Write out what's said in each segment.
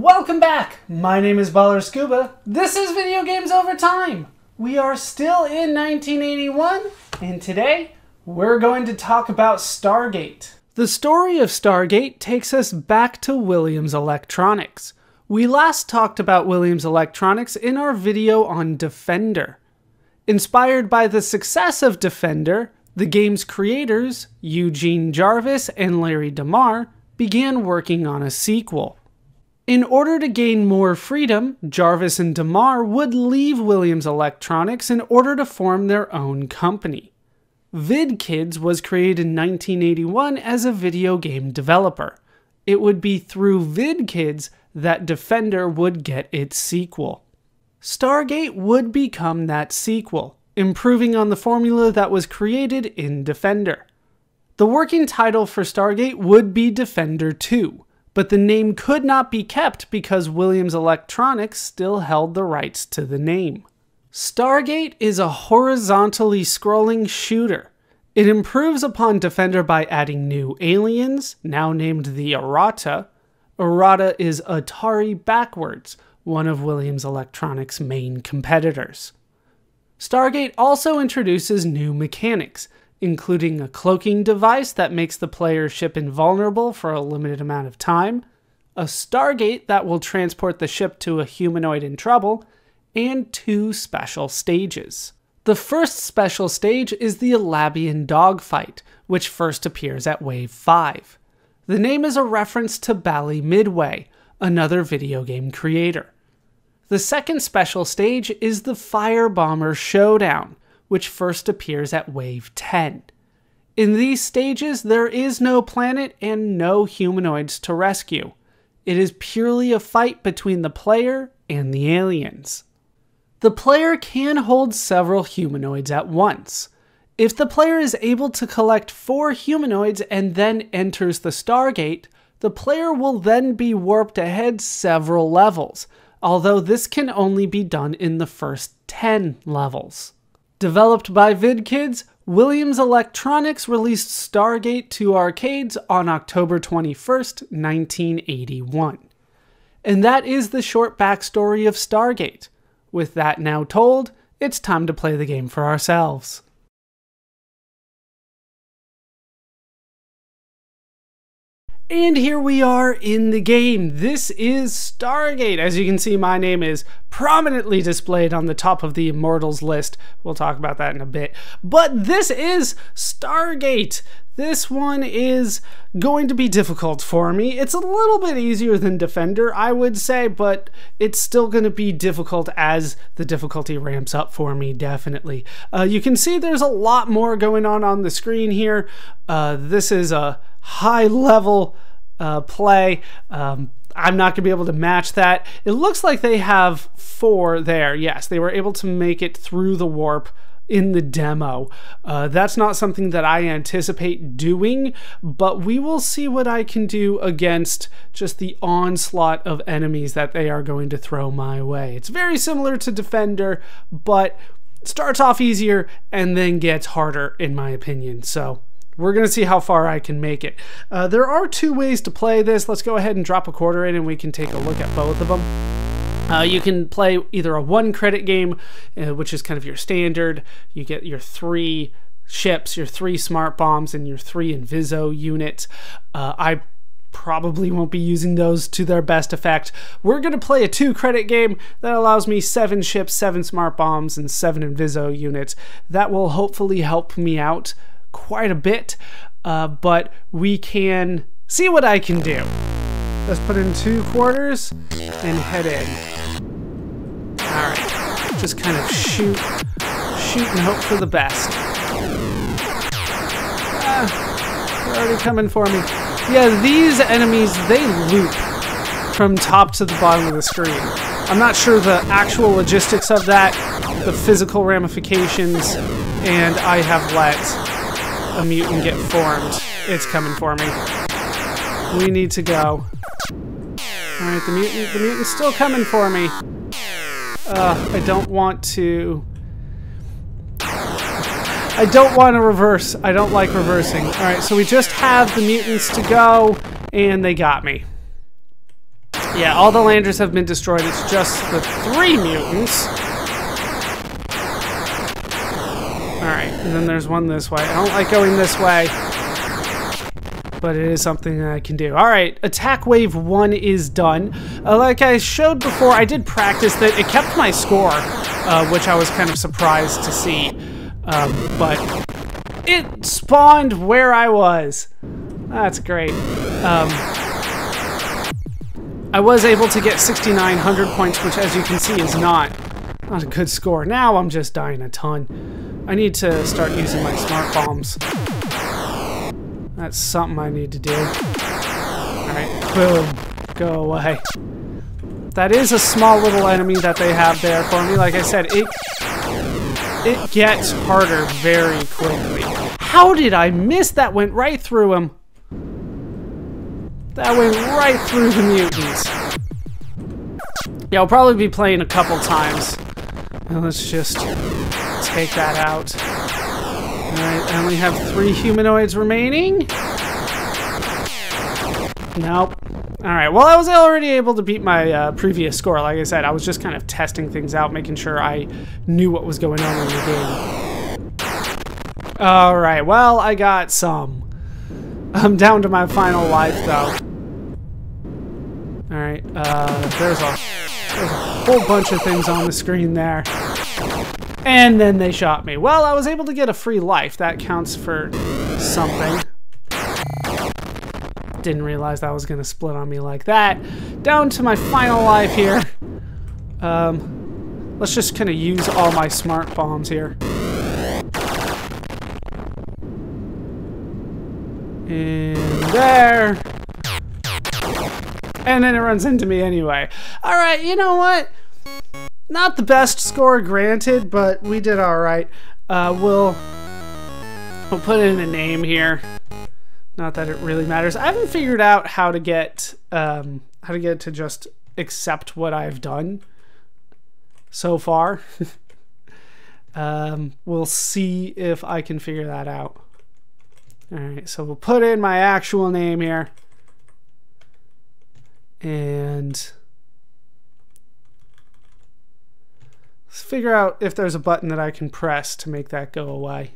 Welcome back! My name is Baller Scuba. This is Video Games Over Time. We are still in 1981, and today we're going to talk about Stargate. The story of Stargate takes us back to Williams Electronics. We last talked about Williams Electronics in our video on Defender. Inspired by the success of Defender, the game's creators, Eugene Jarvis and Larry DeMar, began working on a sequel. In order to gain more freedom, Jarvis and DeMar would leave Williams Electronics in order to form their own company. VidKidz was created in 1981 as a video game developer. It would be through VidKidz that Defender would get its sequel. Stargate would become that sequel, improving on the formula that was created in Defender. The working title for Stargate would be Defender 2, but the name could not be kept because Williams Electronics still held the rights to the name. Stargate is a horizontally scrolling shooter. It improves upon Defender by adding new aliens, now named the Irata. Irata is Atari backwards, one of Williams Electronics' main competitors. Stargate also introduces new mechanics, including a cloaking device that makes the player's ship invulnerable for a limited amount of time, a Stargate that will transport the ship to a humanoid in trouble, and two special stages. The first special stage is the Yllabian dogfight, which first appears at Wave 5. The name is a reference to Bally Midway, another video game creator. The second special stage is the Firebomber Showdown, which first appears at Wave 10. In these stages, there is no planet and no humanoids to rescue. It is purely a fight between the player and the aliens. The player can hold several humanoids at once. If the player is able to collect four humanoids and then enters the Stargate, the player will then be warped ahead several levels, although this can only be done in the first 10 levels. Developed by VidKidz, Williams Electronics released Stargate to arcades on October 21st, 1981. And that is the short backstory of Stargate. With that now told, it's time to play the game for ourselves. And here we are in the game. This is Stargate. As you can see, my name is prominently displayed on the top of the Immortals list. We'll talk about that in a bit. But this is Stargate. This one is going to be difficult for me. It's a little bit easier than Defender, I would say, but it's still going to be difficult as the difficulty ramps up for me, definitely. Uh, you can see there's a lot more going on on the screen here. Uh, this is a high level uh, play. Um, I'm not going to be able to match that. It looks like they have four there. Yes, they were able to make it through the warp in the demo. Uh, that's not something that I anticipate doing, but we will see what I can do against just the onslaught of enemies that they are going to throw my way. It's very similar to Defender, but starts off easier and then gets harder, in my opinion. So we're going to see how far I can make it. Uh, there are two ways to play this. Let's go ahead and drop a quarter in and we can take a look at both of them. Uh, you can play either a one credit game, uh, which is kind of your standard. You get your three ships, your three smart bombs, and your three Inviso units. Uh, I probably won't be using those to their best effect. We're going to play a two credit game that allows me seven ships, seven smart bombs, and seven Inviso units. That will hopefully help me out quite a bit, uh, but we can see what I can do. Let's put in two quarters and head in. Alright, just kind of shoot, shoot and hope for the best. Ah, they're already coming for me. Yeah, these enemies, they loop from top to the bottom of the screen. I'm not sure the actual logistics of that, the physical ramifications, and I have let a mutant get formed. It's coming for me. We need to go. Alright, the mutant the mutant's still coming for me. Uh, I don't want to I don't want to reverse. I don't like reversing. Alright, so we just have the mutants to go, and they got me. Yeah, all the landers have been destroyed. It's just the three mutants. And then there's one this way. I don't like going this way. But it is something that I can do. Alright, attack wave 1 is done. Uh, like I showed before, I did practice that. It kept my score, uh, which I was kind of surprised to see. Um, but it spawned where I was. That's great. Um, I was able to get 6,900 points, which as you can see is not, not a good score. Now I'm just dying a ton. I need to start using my smart bombs. That's something I need to do. Alright, boom. Go away. That is a small little enemy that they have there for me. Like I said, it it gets harder very quickly. How did I miss? That went right through him. That went right through the mutants. Yeah, I'll probably be playing a couple times. let's just take that out. Alright, I only have three humanoids remaining. Nope. Alright, well I was already able to beat my uh, previous score. Like I said, I was just kind of testing things out, making sure I knew what was going on in the game. Alright, well I got some. I'm down to my final life though. Alright, uh, there's a, there's a whole bunch of things on the screen there. And then they shot me. Well, I was able to get a free life. That counts for something. Didn't realize that was going to split on me like that. Down to my final life here. Um, let's just kind of use all my smart bombs here. In there. And then it runs into me anyway. Alright, you know what? Not the best score, granted, but we did alright. Uh, we'll, we'll put in a name here. Not that it really matters. I haven't figured out how to get um, how to get to just accept what I've done so far. um, we'll see if I can figure that out. All right, so we'll put in my actual name here. And let's figure out if there's a button that I can press to make that go away.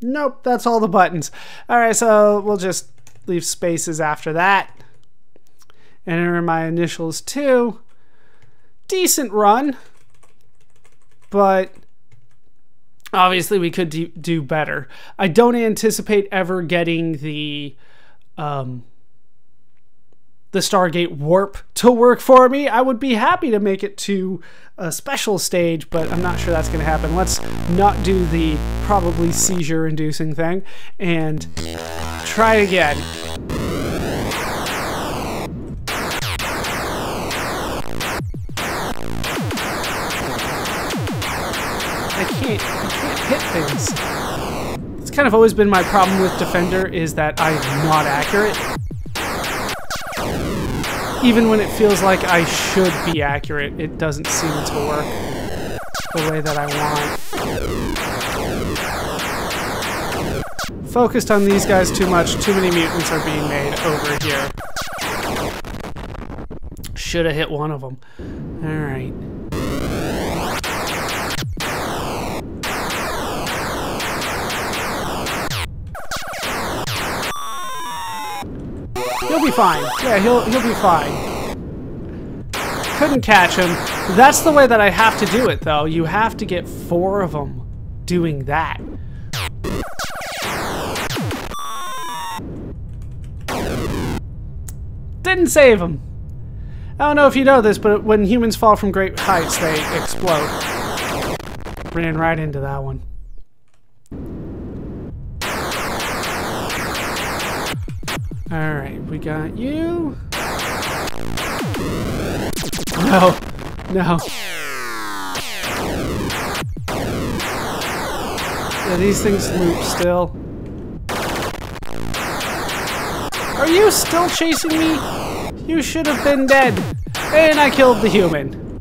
Nope, that's all the buttons. All right, so we'll just leave spaces after that. Enter my initials too. Decent run, but obviously we could do, do better. I don't anticipate ever getting the um, the Stargate warp to work for me. I would be happy to make it to a special stage, but I'm not sure that's going to happen. Let's not do the probably seizure inducing thing and try again. I can't, I can't hit things. It's kind of always been my problem with Defender is that I'm not accurate even when it feels like I should be accurate, it doesn't seem to work the way that I want. Focused on these guys too much, too many mutants are being made over here. Should have hit one of them. Alright. He'll be fine. Yeah, he'll he'll be fine. Couldn't catch him. That's the way that I have to do it, though. You have to get four of them doing that. Didn't save him. I don't know if you know this, but when humans fall from great heights, they explode. Ran right into that one. Alright, we got you. No. No. Yeah, these things loop still. Are you still chasing me? You should have been dead. And I killed the human.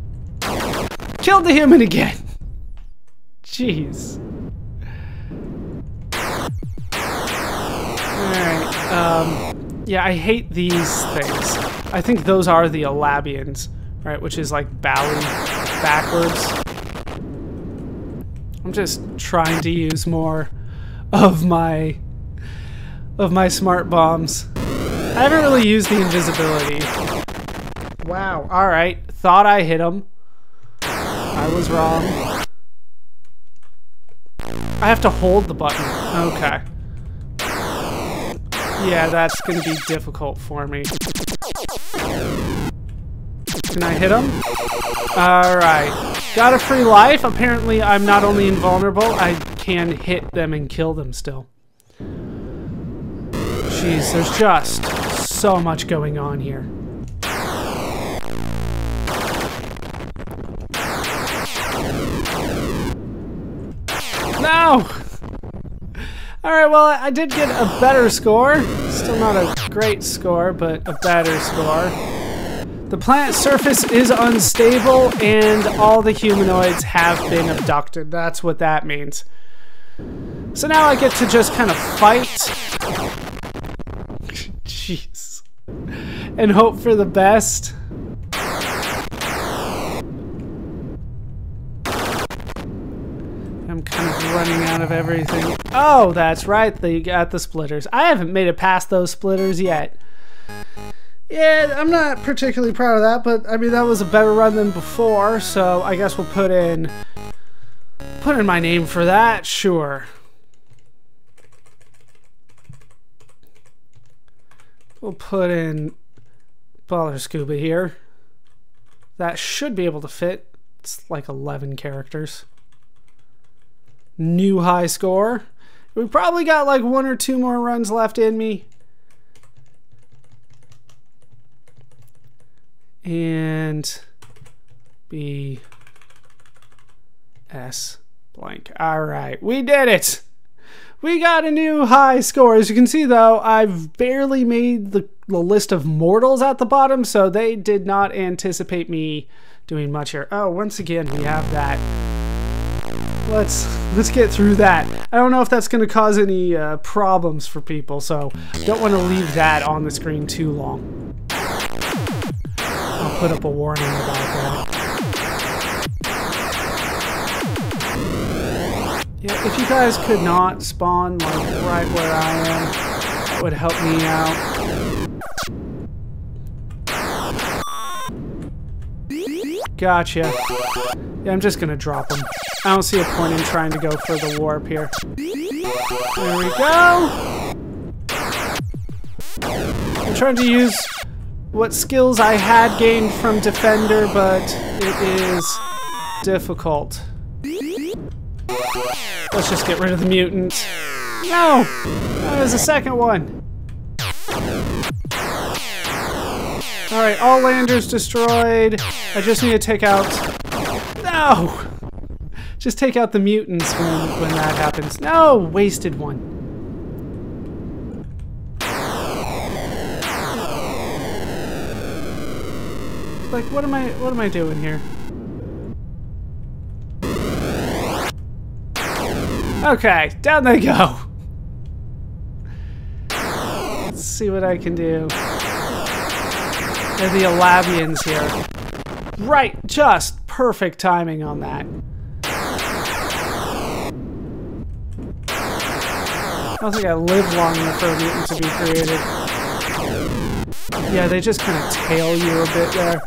Killed the human again. Jeez. Alright, um... Yeah, I hate these things. I think those are the Yllabians, right? Which is like bowing backwards. I'm just trying to use more of my of my smart bombs. I haven't really used the invisibility. Wow. All right. Thought I hit him. I was wrong. I have to hold the button. Okay. Yeah, that's gonna be difficult for me. Can I hit him? Alright. Got a free life. Apparently, I'm not only invulnerable, I can hit them and kill them still. Jeez, there's just so much going on here. No! Alright, well, I did get a better score. Still not a great score, but a better score. The planet surface is unstable, and all the humanoids have been abducted. That's what that means. So now I get to just kind of fight. Jeez. And hope for the best. I'm kind of everything. Oh, that's right. They got the splitters. I haven't made it past those splitters yet. Yeah, I'm not particularly proud of that, but I mean that was a better run than before, so I guess we'll put in put in my name for that, sure. We'll put in Baller Scuba here. That should be able to fit. It's like 11 characters new high score. We probably got like one or two more runs left in me. And B S blank. All right, we did it. We got a new high score. As you can see, though, I've barely made the, the list of mortals at the bottom, so they did not anticipate me doing much here. Oh, once again, we have that let's let's get through that. I don't know if that's going to cause any uh, problems for people, so don't want to leave that on the screen too long. I'll put up a warning about that. Yeah, if you guys could not spawn like right where I am, that would help me out. Gotcha. Yeah, I'm just gonna drop him. I don't see a point in trying to go for the warp here. There we go! I'm trying to use what skills I had gained from Defender, but it is difficult. Let's just get rid of the mutant. No! There's a second one. Alright, all landers destroyed. I just need to take out... No! Just take out the mutants when, when that happens. No! Wasted one. Like, what am I, what am I doing here? Okay, down they go. Let's see what I can do. They're the Yllabians here. Right, just perfect timing on that. I don't think I live long enough for a mutant to be created. Yeah, they just kind of tail you a bit there.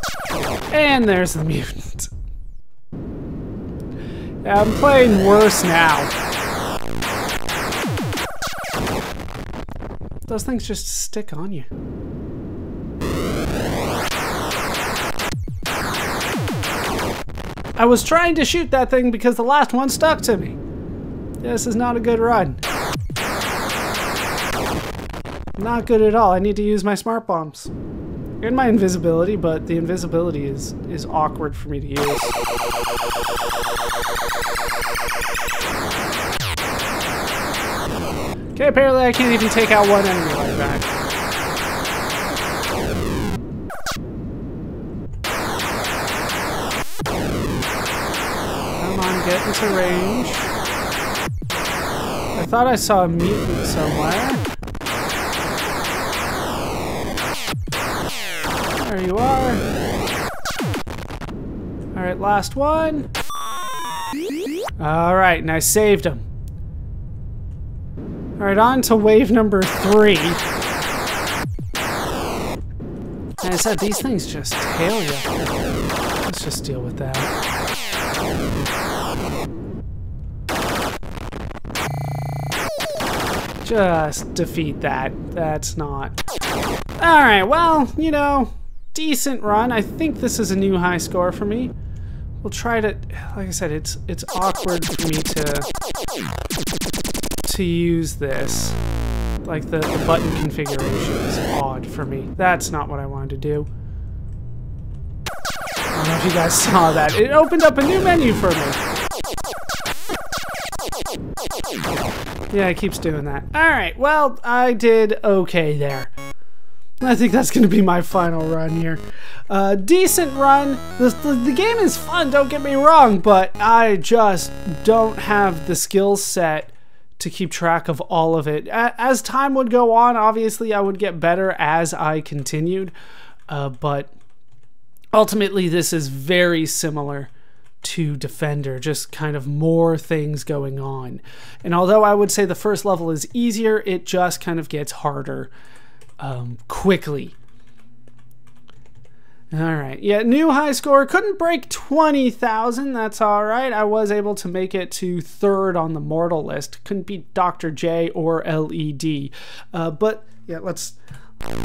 And there's the mutant. Yeah, I'm playing worse now. Those things just stick on you. I was trying to shoot that thing because the last one stuck to me. This is not a good run. Not good at all. I need to use my smart bombs. And my invisibility, but the invisibility is, is awkward for me to use. Okay, apparently I can't even take out one enemy like that. Get into range. I thought I saw a mutant somewhere. There you are. All right, last one. All right, and I saved him. All right, on to wave number three. And I said, these things just tail you. Let's just deal with that. Just defeat that. That's not. Alright, well, you know, decent run. I think this is a new high score for me. We'll try to, like I said, it's it's awkward for me to to use this. Like the, the button configuration is odd for me. That's not what I wanted to do. I don't know if you guys saw that. It opened up a new menu for me. Yeah, it keeps doing that. Alright, well, I did okay there. I think that's going to be my final run here. Uh, decent run. The, the, the, game is fun, don't get me wrong, but I just don't have the skill set to keep track of all of it. As time would go on, obviously I would get better as I continued, uh, but ultimately this is very similar to Defender, just kind of more things going on. And although I would say the first level is easier, it just kind of gets harder um, quickly all right. Yeah, new high score. Couldn't break 20,000. That's all right. I was able to make it to third on the mortal list. Couldn't beat Dr. J or LED. Uh, but yeah, let's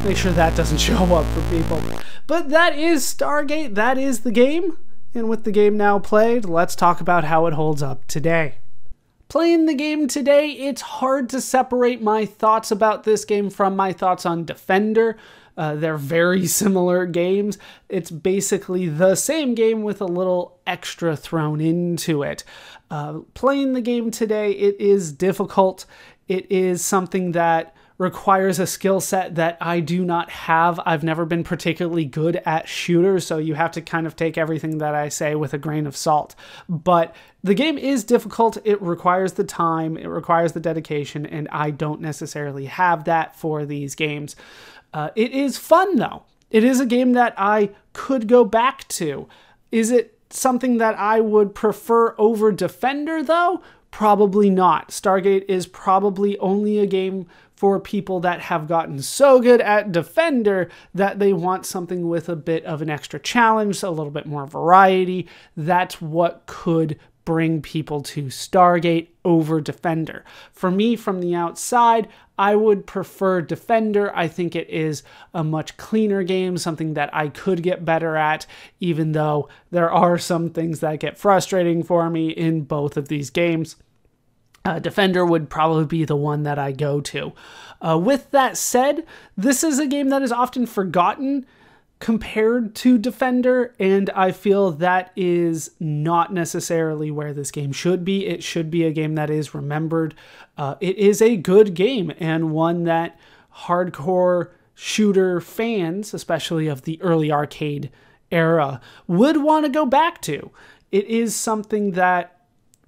make sure that doesn't show up for people. But that is Stargate. That is the game. And with the game now played, let's talk about how it holds up today. Playing the game today, it's hard to separate my thoughts about this game from my thoughts on Defender. Uh, they're very similar games. It's basically the same game with a little extra thrown into it. Uh, playing the game today, it is difficult. It is something that requires a skill set that I do not have. I've never been particularly good at shooters, so you have to kind of take everything that I say with a grain of salt. But the game is difficult. It requires the time, it requires the dedication, and I don't necessarily have that for these games. Uh, it is fun though. It is a game that I could go back to. Is it something that I would prefer over Defender though? Probably not. Stargate is probably only a game for people that have gotten so good at Defender that they want something with a bit of an extra challenge, a little bit more variety. That's what could bring people to Stargate over Defender. For me, from the outside, I would prefer Defender. I think it is a much cleaner game, something that I could get better at, even though there are some things that get frustrating for me in both of these games. Uh, Defender would probably be the one that I go to. Uh, with that said, this is a game that is often forgotten compared to Defender, and I feel that is not necessarily where this game should be. It should be a game that is remembered. Uh, it is a good game and one that hardcore shooter fans, especially of the early arcade era, would want to go back to. It is something that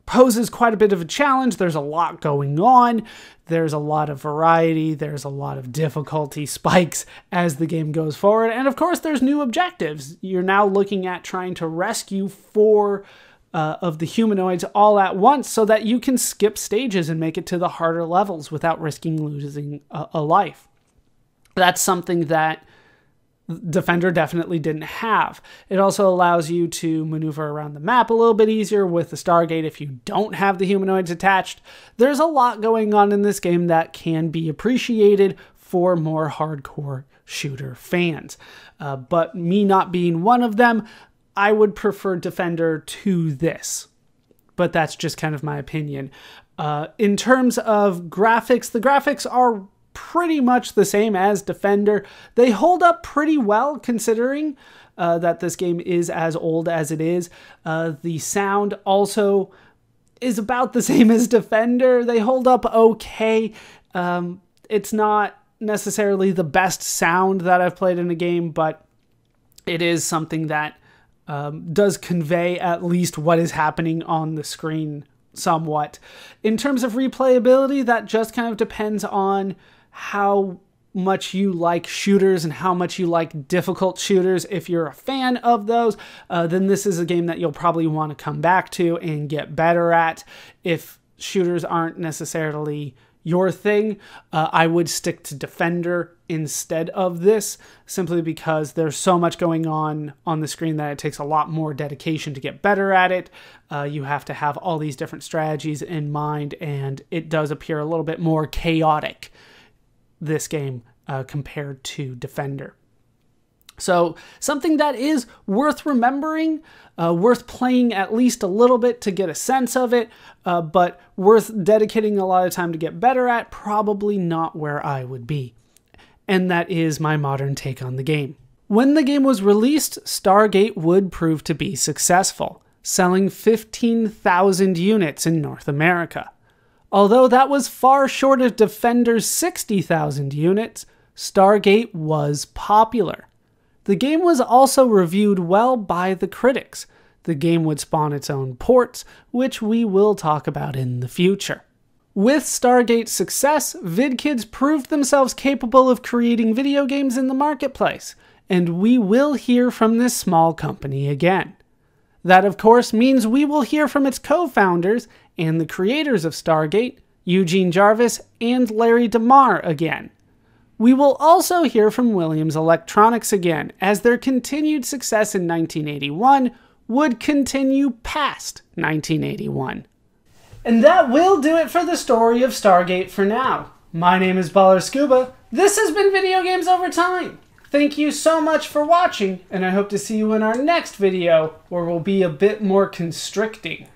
poses quite a bit of a challenge. There's a lot going on. There's a lot of variety. There's a lot of difficulty spikes as the game goes forward. And of course, there's new objectives. You're now looking at trying to rescue four uh, of the humanoids all at once so that you can skip stages and make it to the harder levels without risking losing a, a life. That's something that Defender definitely didn't have. It also allows you to maneuver around the map a little bit easier with the Stargate if you don't have the humanoids attached. There's a lot going on in this game that can be appreciated for more hardcore shooter fans. Uh, but me not being one of them, I would prefer Defender to this. But that's just kind of my opinion. Uh, in terms of graphics, the graphics are pretty much the same as Defender. They hold up pretty well considering uh, that this game is as old as it is. Uh, the sound also is about the same as Defender. They hold up okay. Um, it's not necessarily the best sound that I've played in a game, but it is something that um, does convey at least what is happening on the screen somewhat. In terms of replayability, that just kind of depends on how much you like shooters and how much you like difficult shooters, if you're a fan of those, uh, then this is a game that you'll probably want to come back to and get better at. If shooters aren't necessarily your thing, uh, I would stick to Defender instead of this simply because there's so much going on on the screen that it takes a lot more dedication to get better at it. Uh, you have to have all these different strategies in mind, and it does appear a little bit more chaotic this game uh, compared to Defender. So, something that is worth remembering, uh, worth playing at least a little bit to get a sense of it, uh, but worth dedicating a lot of time to get better at, probably not where I would be. And that is my modern take on the game. When the game was released, Stargate would prove to be successful, selling 15,000 units in North America. Although that was far short of Defender's 60,000 units, Stargate was popular. The game was also reviewed well by the critics. The game would spawn its own ports, which we will talk about in the future. With Stargate's success, VidKidz proved themselves capable of creating video games in the marketplace, and we will hear from this small company again. That, of course, means we will hear from its co founders and the creators of Stargate, Eugene Jarvis and Larry DeMar, again. We will also hear from Williams Electronics again, as their continued success in 1981 would continue past 1981. And that will do it for the story of Stargate for now. My name is Baller Scuba. This has been Video Games Over Time. Thank you so much for watching, and I hope to see you in our next video where we'll be a bit more constricting.